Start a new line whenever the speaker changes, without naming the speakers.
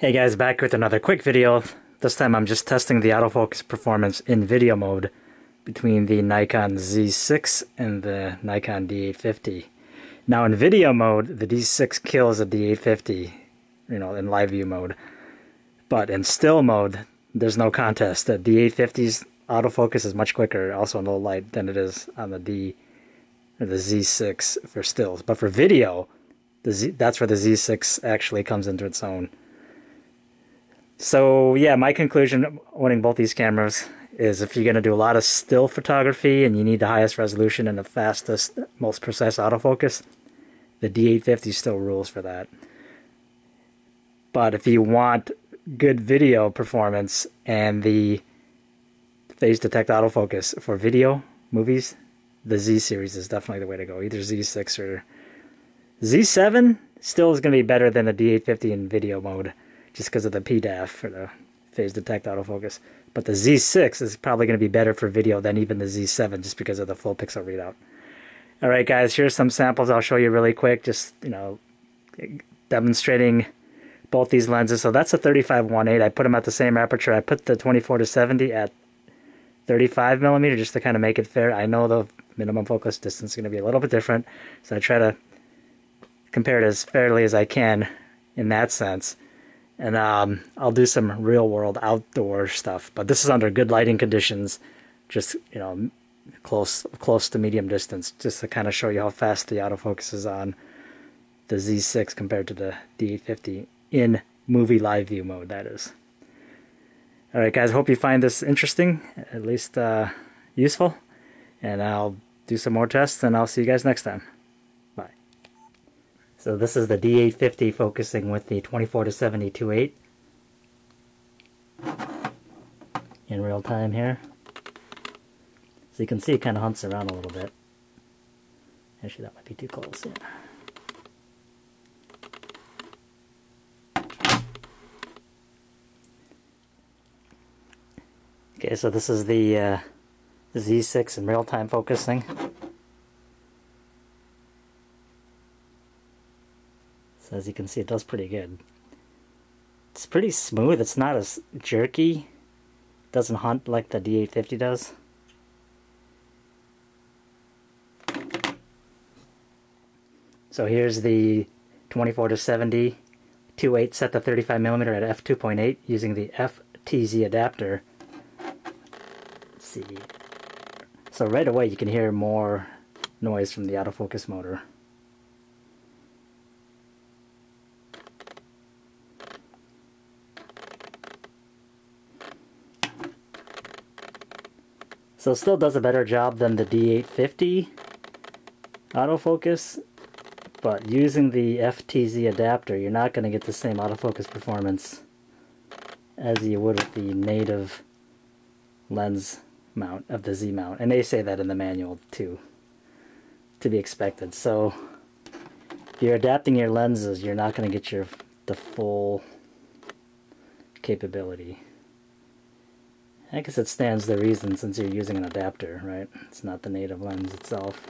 Hey guys, back with another quick video. This time I'm just testing the autofocus performance in video mode between the Nikon Z6 and the Nikon D850. Now in video mode, the Z6 kills the D850, you know, in live view mode. But in still mode, there's no contest. The D850's autofocus is much quicker, also in low light, than it is on the D or the Z6 for stills. But for video, the Z, that's where the Z6 actually comes into its own. So yeah, my conclusion owning both these cameras is if you're going to do a lot of still photography and you need the highest resolution and the fastest, most precise autofocus, the D850 still rules for that. But if you want good video performance and the phase detect autofocus for video movies, the Z series is definitely the way to go. Either Z6 or Z7 still is going to be better than the D850 in video mode just because of the PDAF for the phase detect autofocus. But the Z6 is probably going to be better for video than even the Z7 just because of the full pixel readout. All right, guys, here's some samples I'll show you really quick, just, you know, demonstrating both these lenses. So that's a 35-1.8. I put them at the same aperture. I put the 24 to 70 at 35 millimeter just to kind of make it fair. I know the minimum focus distance is going to be a little bit different, so I try to compare it as fairly as I can in that sense and um, I'll do some real world outdoor stuff. But this is under good lighting conditions, just you know, close close to medium distance, just to kind of show you how fast the autofocus is on the Z6 compared to the D850 in movie live view mode. That is. All right, guys. Hope you find this interesting, at least uh, useful, and I'll do some more tests, and I'll see you guys next time. So this is the D850 focusing with the 24 to 70 2.8 in real time here. So you can see it kind of hunts around a little bit. Actually, that might be too close. Yeah. Okay, so this is the uh, Z6 in real-time focusing. So as you can see, it does pretty good. It's pretty smooth. It's not as jerky. It doesn't hunt like the D850 does. So here's the 24 to 70 2.8 set to 35 millimeter at f2.8 using the FTZ adapter. Let's see. So right away you can hear more noise from the autofocus motor. So still does a better job than the D850 autofocus, but using the FTZ adapter, you're not going to get the same autofocus performance as you would with the native lens mount of the Z mount. And they say that in the manual too, to be expected. So if you're adapting your lenses, you're not going to get your the full capability. I guess it stands the reason since you're using an adapter, right? It's not the native lens itself.